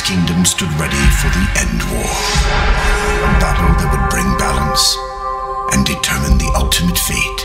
his kingdom stood ready for the end war. A battle that would bring balance and determine the ultimate fate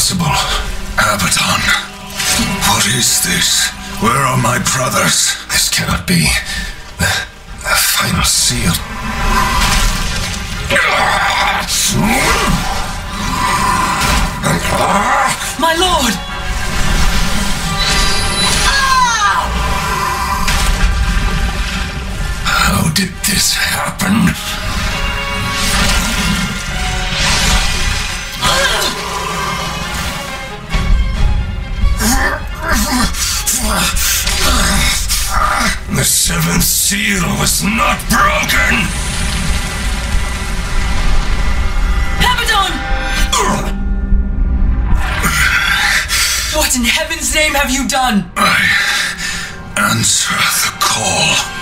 possible. Abaddon. What is this? Where are my brothers? This cannot be. The, the final seal. My lord! How did this happen? Ah! The seventh seal was not broken! Abaddon! What in heaven's name have you done? I answer the call.